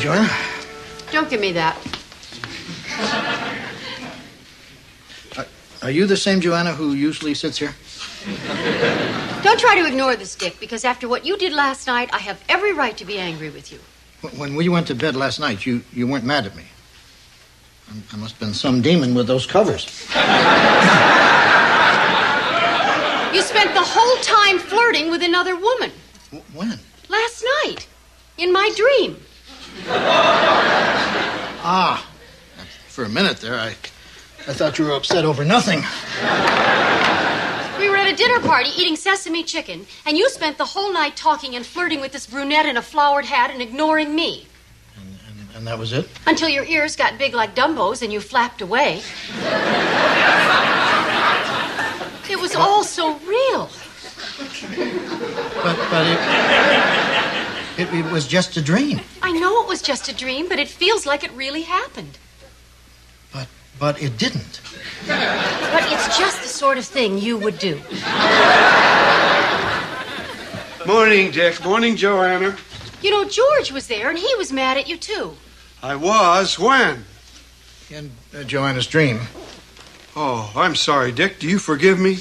Joanna. Don't give me that. Are you the same Joanna who usually sits here? Don't try to ignore this, Dick, because after what you did last night, I have every right to be angry with you. When we went to bed last night, you, you weren't mad at me. I must have been some demon with those covers. You spent the whole time flirting with another woman. When? Last night. In my dream. Ah. For a minute there, I, I thought you were upset over nothing. We were at a dinner party eating sesame chicken, and you spent the whole night talking and flirting with this brunette in a flowered hat and ignoring me. And, and, and that was it? Until your ears got big like Dumbo's and you flapped away. it was all so real. But, but it, it, it was just a dream. I know it was just a dream, but it feels like it really happened. But, but it didn't. But it's just the sort of thing you would do. Morning, Dick. Morning, Joanna. You know, George was there, and he was mad at you, too. I was. When? In uh, Joanna's dream. Oh, I'm sorry, Dick. Do you forgive me?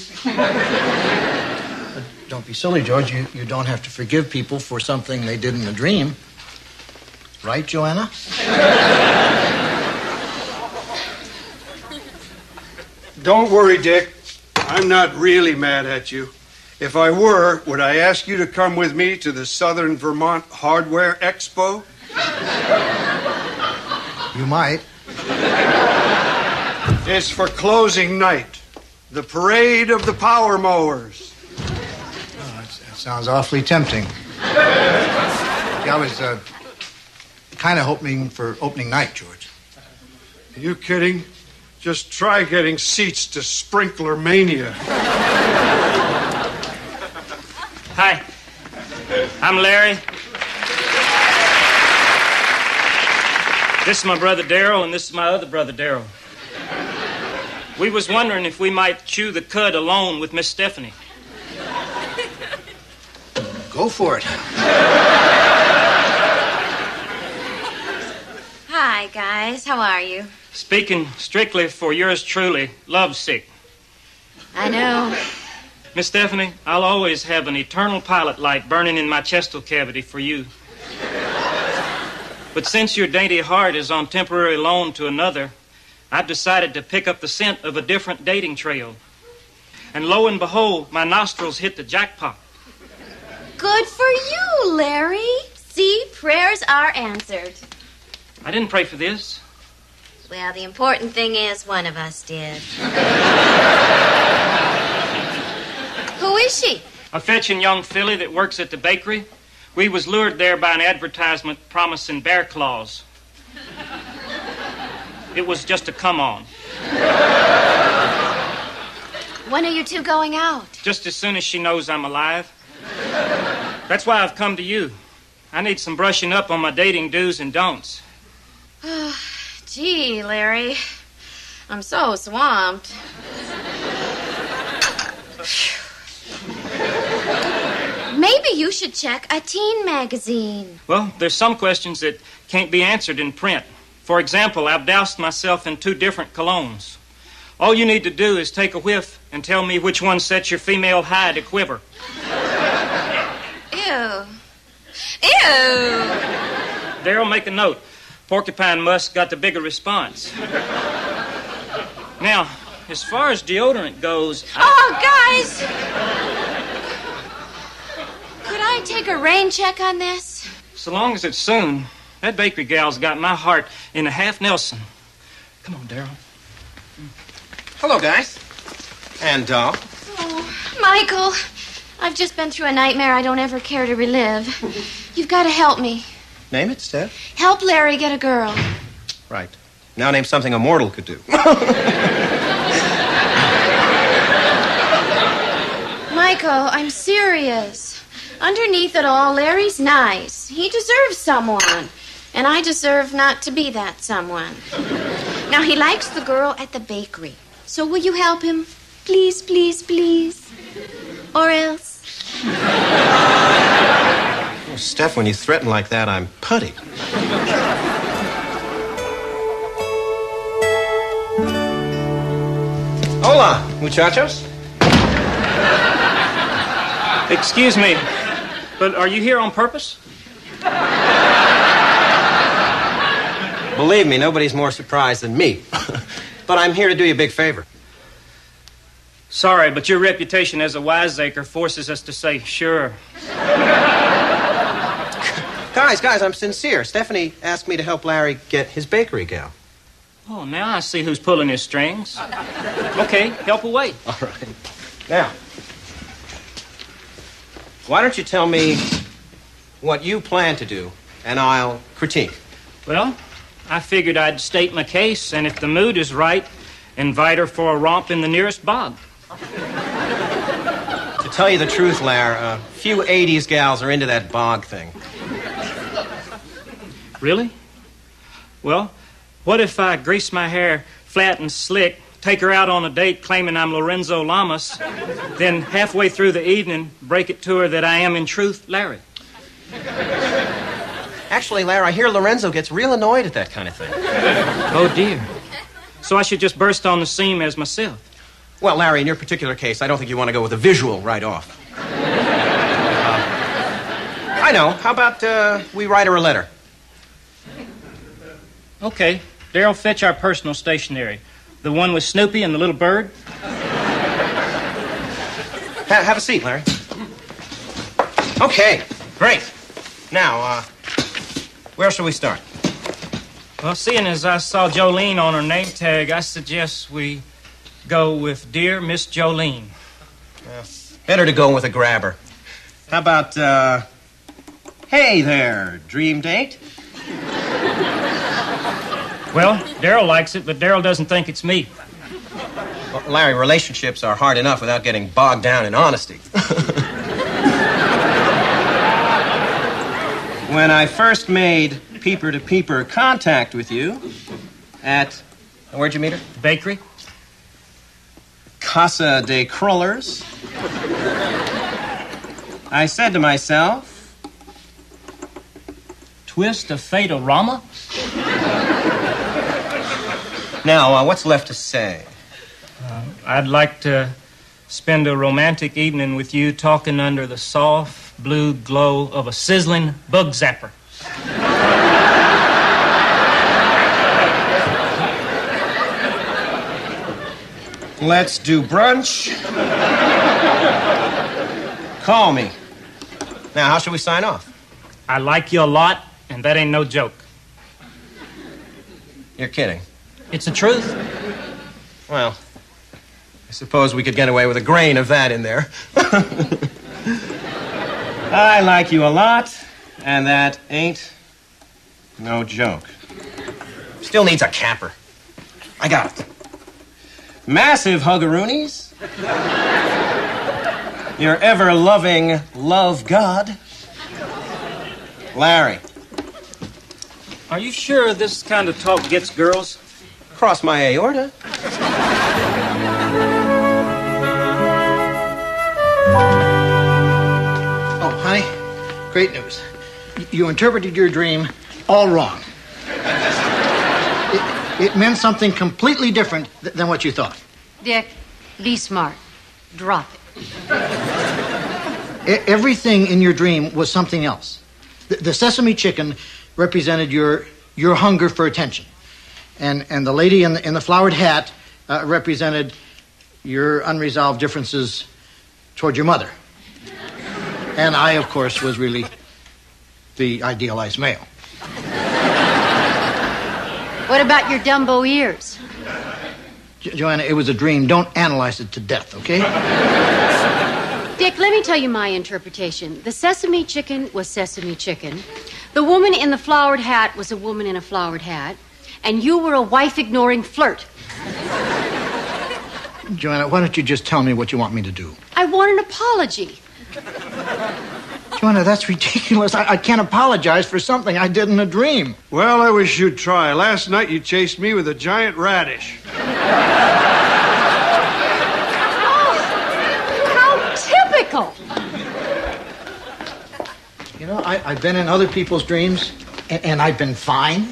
Don't be silly, George. You, you don't have to forgive people for something they did in a dream. Right, Joanna? Don't worry, Dick. I'm not really mad at you. If I were, would I ask you to come with me to the Southern Vermont Hardware Expo? You might. It's for closing night. The parade of the power mowers. That sounds awfully tempting. Yeah, I was uh, kind of hoping for opening night, George. Are you kidding? Just try getting seats to Sprinkler Mania. Hi. I'm Larry. This is my brother Daryl, and this is my other brother Daryl. We was wondering if we might chew the cud alone with Miss Stephanie. Go for it. Hi, guys. How are you? Speaking strictly for yours truly, lovesick. I know. Miss Stephanie, I'll always have an eternal pilot light burning in my chestal cavity for you. But since your dainty heart is on temporary loan to another, I've decided to pick up the scent of a different dating trail. And lo and behold, my nostrils hit the jackpot. Good for you, Larry. See, prayers are answered. I didn't pray for this. Well, the important thing is one of us did. Who is she? A fetching young filly that works at the bakery. We was lured there by an advertisement promising bear claws. It was just a come on. When are you two going out? Just as soon as she knows I'm alive. That's why I've come to you. I need some brushing up on my dating do's and don'ts. Ah, gee, Larry. I'm so swamped. Maybe you should check a teen magazine. Well, there's some questions that can't be answered in print. For example, I've doused myself in two different colognes. All you need to do is take a whiff and tell me which one sets your female hide to quiver. Ew. Ew. Daryl, make a note. Porcupine musk got the bigger response. Now, as far as deodorant goes, I- Oh, guys! Could I take a rain check on this? so long as it's soon, that bakery gal's got my heart in a half Nelson. Come on, Daryl. Hello, guys. And Doll. Oh, Michael, I've just been through a nightmare I don't ever care to relive. You've got to help me. Name it, Steph. Help Larry get a girl. Right. Now name something a mortal could do. Michael, I'm serious. Underneath it all, Larry's nice. He deserves someone. And I deserve not to be that someone. Now, he likes the girl at the bakery. So will you help him? Please, please, please. Or else well, Steph, when you threaten like that, I'm putty. Hola, muchachos. Excuse me, but are you here on purpose? Believe me, nobody's more surprised than me. but I'm here to do you a big favor. Sorry, but your reputation as a wiseacre forces us to say sure. Guys, guys, I'm sincere. Stephanie asked me to help Larry get his bakery gal. Oh, now I see who's pulling his strings. Okay, help away. All right. Now, why don't you tell me what you plan to do, and I'll critique. Well, I figured I'd state my case, and if the mood is right, invite her for a romp in the nearest bog. To tell you the truth, Lar, a few 80s gals are into that bog thing. Really? Well, what if I grease my hair flat and slick, take her out on a date claiming I'm Lorenzo Lamas, then halfway through the evening break it to her that I am in truth Larry? Actually, Larry, I hear Lorenzo gets real annoyed at that kind of thing. Oh, dear. So I should just burst on the scene as myself. Well, Larry, in your particular case, I don't think you want to go with a visual right off. Uh, I know. How about uh, we write her a letter? Okay. Daryl, fetch our personal stationery. The one with Snoopy and the little bird. Ha- have a seat, Larry. Okay, great. Now, uh, where shall we start? Well, seeing as I saw Jolene on her name tag, I suggest we go with Dear Miss Jolene. Better to go with a grabber. How about, uh, hey there, dream date? Well, Daryl likes it, but Daryl doesn't think it's me. Well, Larry, relationships are hard enough without getting bogged down in honesty. when I first made peeper to peeper contact with you at, where'd you meet her? The bakery? Casa de Crullers. I said to myself, Twist of Fatal Rama? now, uh, what's left to say? I'd like to spend a romantic evening with you talking under the soft blue glow of a sizzling bug zapper. Let's do brunch. Call me. Now, how shall we sign off? I like you a lot, and that ain't no joke. You're kidding. It's the truth. Well, I suppose we could get away with a grain of that in there. I like you a lot, and that ain't no joke. Still needs a capper. I got it. Massive huggeroonies. Your ever loving love God. Larry. Are you sure this kind of talk gets girls? Cross my aorta. Oh, honey, great news. You interpreted your dream all wrong. It, meant something completely different th- than what you thought. Dick, be smart. Drop it. E- everything in your dream was something else. The, the sesame chicken represented your your hunger for attention, and and the lady in the in the flowered hat uh, represented your unresolved differences toward your mother. And I, of course, was really the idealized male. What about your Dumbo ears? Jo- Joanna, it was a dream. Don't analyze it to death, okay? Dick, let me tell you my interpretation. The sesame chicken was sesame chicken. The woman in the flowered hat was a woman in a flowered hat. And you were a wife ignoring flirt. Joanna, why don't you just tell me what you want me to do? I want an apology. Joanna, that's ridiculous. I, I can't apologize for something I did in a dream. Well, I wish you'd try. Last night you chased me with a giant radish. Oh, how typical. You know, I, I've been in other people's dreams, and, and I've been fine.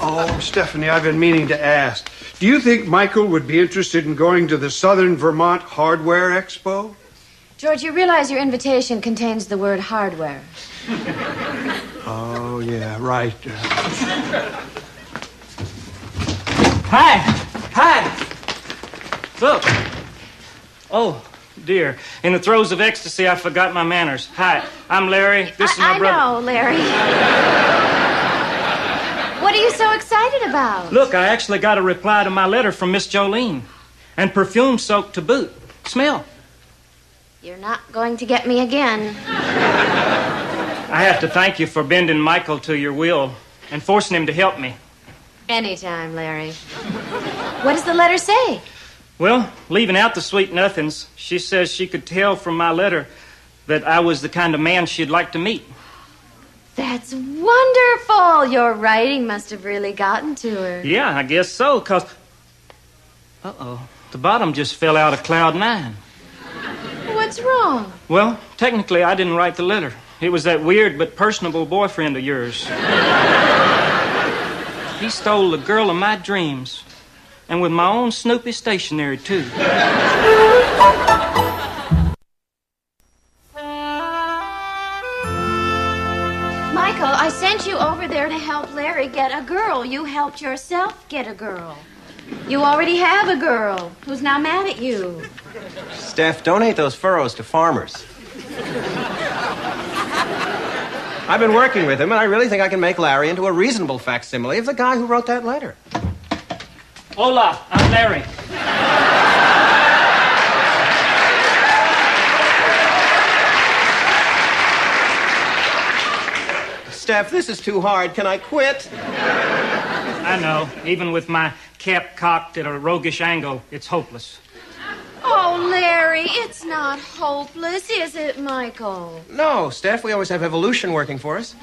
Oh, Stephanie, I've been meaning to ask. Do you think Michael would be interested in going to the Southern Vermont Hardware Expo? George, you realize your invitation contains the word hardware. Oh, yeah, right. Uh. Hi! Hi! Look! Oh, dear. In the throes of ecstasy, I forgot my manners. Hi, I'm Larry. This is my I, I brother. know, Larry. what are you so excited about? Look, I actually got a reply to my letter from Miss Jolene. And perfume soaked to boot. Smell. You're not going to get me again. I have to thank you for bending Michael to your will and forcing him to help me. Anytime, Larry. What does the letter say? Well, leaving out the sweet nothings, she says she could tell from my letter that I was the kind of man she'd like to meet. That's wonderful. Your writing must have really gotten to her. Yeah, I guess so, because. Uh oh. The bottom just fell out of cloud nine. What's wrong? Well, technically, I didn't write the letter. It was that weird but personable boyfriend of yours. he stole the girl of my dreams. And with my own Snoopy stationery, too. Michael, I sent you over there to help Larry get a girl. You helped yourself get a girl. You already have a girl who's now mad at you. Steph, donate those furrows to farmers. I've been working with him, and I really think I can make Larry into a reasonable facsimile of the guy who wrote that letter. Hola, I'm Larry. Steph, this is too hard. Can I quit? I know. Even with my cap cocked at a roguish angle, it's hopeless. Oh, Larry, it's not hopeless, is it, Michael? No, Steph, we always have evolution working for us.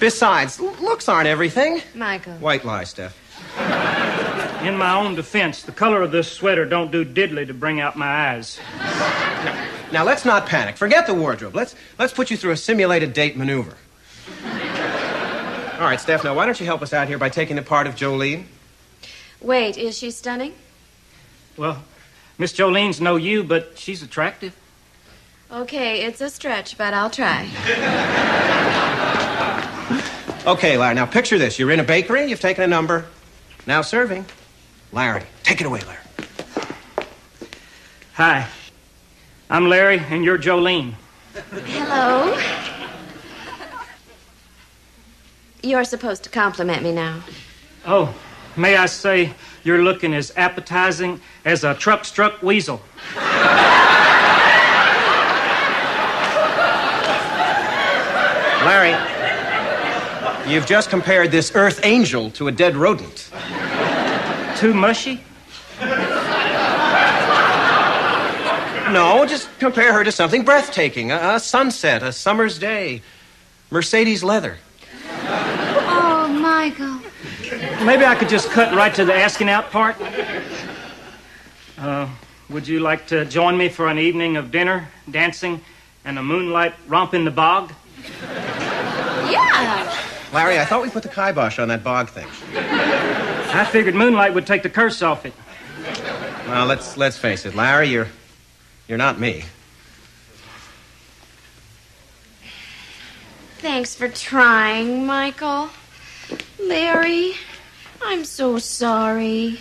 Besides, l- looks aren't everything. Michael. White lie, Steph. In my own defense, the color of this sweater don't do diddly to bring out my eyes. Now let's not panic. Forget the wardrobe. Let's let's put you through a simulated date maneuver. All right, Steph. Now why don't you help us out here by taking the part of Jolene? Wait, is she stunning? Well, Miss Jolene's no you, but she's attractive. Okay, it's a stretch, but I'll try. Okay, Larry. Now picture this: you're in a bakery. You've taken a number. Now serving. Larry, take it away, Larry. Hi, I'm Larry, and you're Jolene. Hello. You're supposed to compliment me now. Oh, may I say you're looking as appetizing as a truck struck weasel. Larry, you've just compared this earth angel to a dead rodent. Too mushy? No, just compare her to something breathtaking a, a sunset, a summer's day, Mercedes leather. Michael. Maybe I could just cut right to the asking out part. Uh, would you like to join me for an evening of dinner, dancing, and a moonlight romp in the bog? Yeah. Larry, I thought we put the kibosh on that bog thing. I figured moonlight would take the curse off it. Well, let's let's face it, Larry, you're you're not me. Thanks for trying, Michael. Larry, I'm so sorry.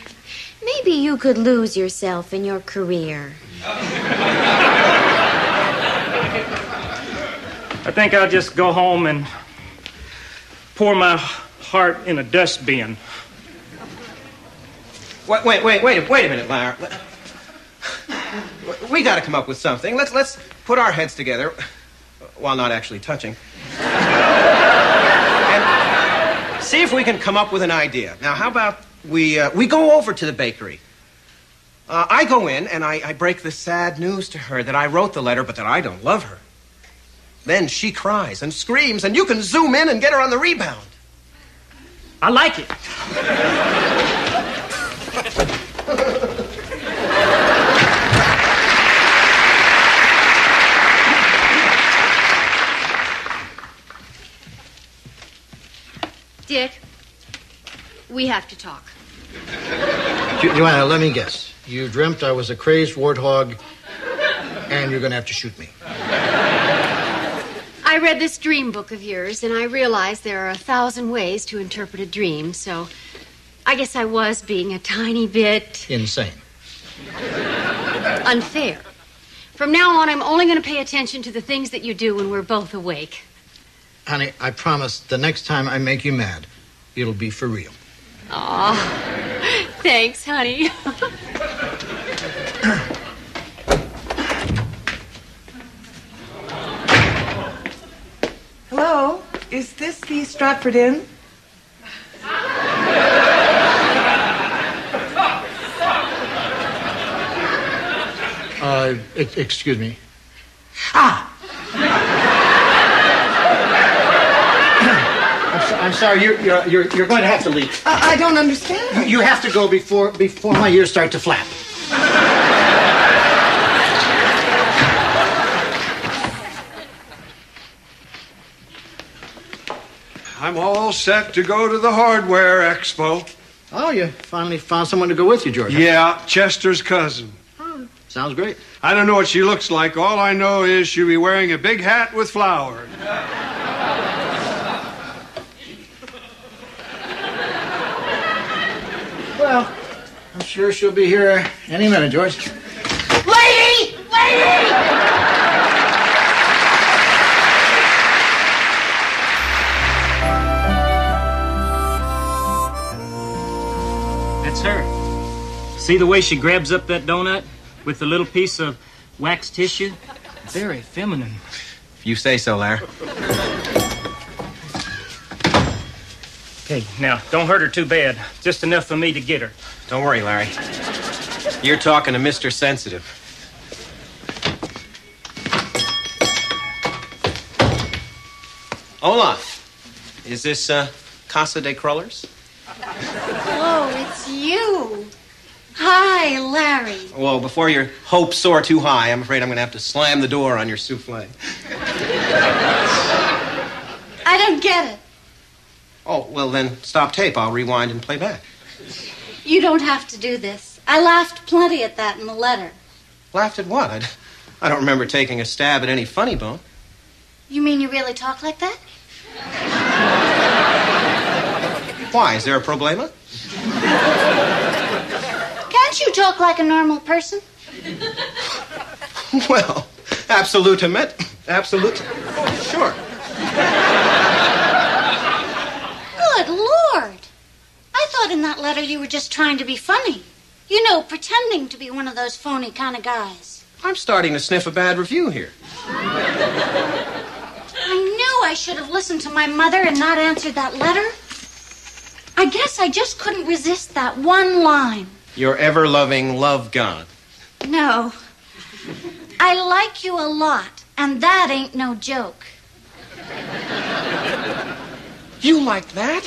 Maybe you could lose yourself in your career. I think I'll just go home and pour my heart in a dustbin. Wait, wait, wait, wait, wait a minute, Larry. We got to come up with something. Let's let's put our heads together, while not actually touching, and see if we can come up with an idea. Now, how about we uh, we go over to the bakery? Uh, I go in and I, I break the sad news to her that I wrote the letter, but that I don't love her. Then she cries and screams, and you can zoom in and get her on the rebound. I like it. Dick, we have to talk. Jo- Joanna, let me guess. You dreamt I was a crazed warthog, and you're going to have to shoot me. I read this dream book of yours, and I realized there are a thousand ways to interpret a dream, so I guess I was being a tiny bit Insane. unfair. From now on, I'm only going to pay attention to the things that you do when we're both awake. Honey, I promise the next time I make you mad, it'll be for real. Aw, thanks, honey. Hello, is this the Stratford Inn? Uh, e- excuse me. Ah, so- I'm sorry. You're, you're, you're, you're going to have to leave. I, I don't understand. You have to go before before my ears start to flap. I'm all set to go to the hardware expo. Oh, you finally found someone to go with you, George. Yeah, Chester's cousin. Hmm. Sounds great. I don't know what she looks like. All I know is she'll be wearing a big hat with flowers. Well, I'm sure she'll be here any minute, George. Lady! Lady! That's her. See the way she grabs up that donut with the little piece of wax tissue? Very feminine. If you say so, Larry. Okay, now, don't hurt her too bad. Just enough for me to get her. Don't worry, Larry. You're talking to Mr. Sensitive. Hola. Is this uh, Casa de Crullers? Oh, it's you. Hi, Larry. Well, before your hopes soar too high, I'm afraid I'm going to have to slam the door on your souffle. I don't get it. Oh, well, then stop tape. I'll rewind and play back. You don't have to do this. I laughed plenty at that in the letter. Laughed at what? I, I don't remember taking a stab at any funny bone. You mean you really talk like that? Why? Is there a problema? Can't you talk like a normal person? Well, absolutament. Absolute. Sure. Good Lord. I thought in that letter you were just trying to be funny. You know, pretending to be one of those phony kind of guys. I'm starting to sniff a bad review here. I knew I should have listened to my mother and not answered that letter. I guess I just couldn't resist that one line. Your ever loving love God. No. I like you a lot, and that ain't no joke. You like that?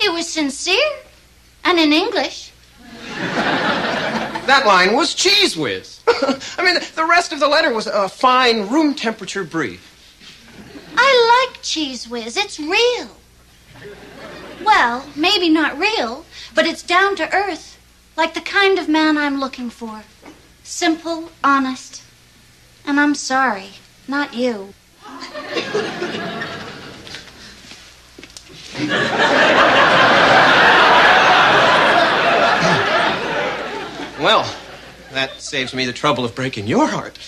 It was sincere, and in English. That line was cheese whiz. I mean, the rest of the letter was a fine room temperature brief. I like Cheez Whiz. It's real. Well, maybe not real, but it's down to earth, like the kind of man I'm looking for. Simple, honest. And I'm sorry, not you. Well, that saves me the trouble of breaking your heart.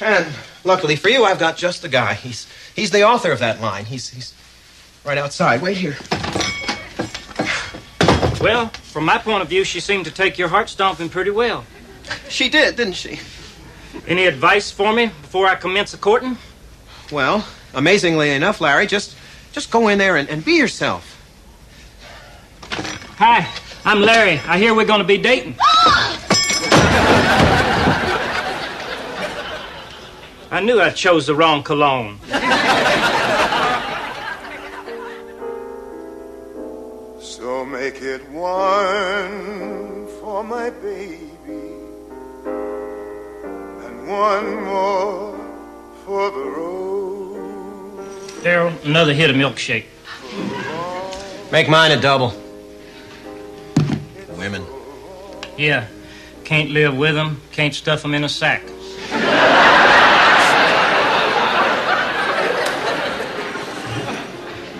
and luckily for you, I've got just the guy. He's he's the author of that line. He's he's right outside. Wait here. Well, from my point of view, she seemed to take your heart stomping pretty well. She did, didn't she? Any advice for me before I commence a courting? Well, amazingly enough, Larry, just just go in there and, and be yourself. Hi, I'm Larry. I hear we're going to be dating. I knew I chose the wrong cologne. So make it one for my baby and one more for the road. Daryl, another hit of milkshake. Make mine a double. Women. Yeah. Can't live with them, can't stuff them in a sack.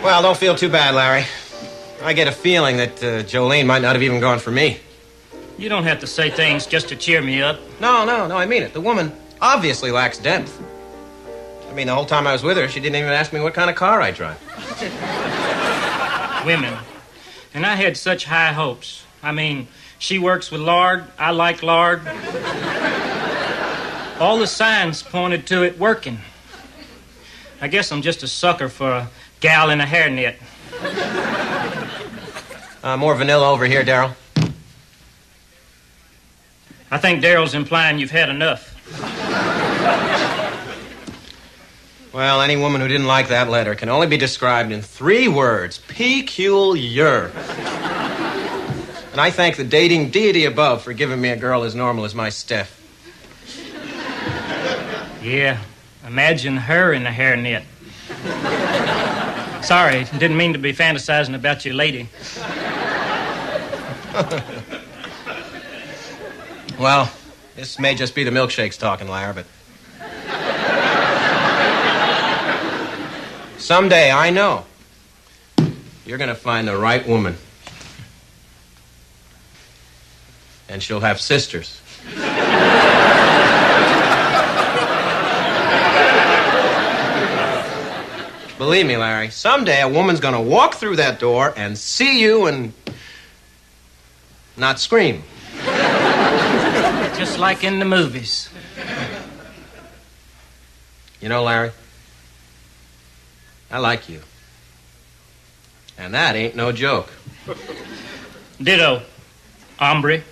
Well, don't feel too bad, Larry. I get a feeling that uh, Jolene might not have even gone for me. You don't have to say things just to cheer me up. No, no, no, I mean it. The woman obviously lacks depth. I mean, the whole time I was with her, she didn't even ask me what kind of car I drive. Women. And I had such high hopes. I mean, she works with lard, I like lard. All the signs pointed to it working. I guess I'm just a sucker for a gal in a hairnet. Uh, more vanilla over here, Daryl. I think Daryl's implying you've had enough. Well, any woman who didn't like that letter can only be described in three words peculiar. And I thank the dating deity above for giving me a girl as normal as my Steph. Yeah, imagine her in a hairnet. Sorry, didn't mean to be fantasizing about your lady. Well, this may just be the milkshakes talking, Larry, but. Someday, I know, you're going to find the right woman. And she'll have sisters. Believe me, Larry, someday a woman's going to walk through that door and see you and not scream. Just like in the movies. You know, Larry, I like you. And that ain't no joke. Ditto, hombre.